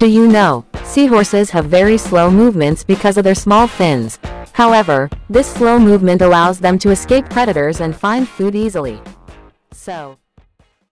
Do you know, seahorses have very slow movements because of their small fins. However, this slow movement allows them to escape predators and find food easily. So,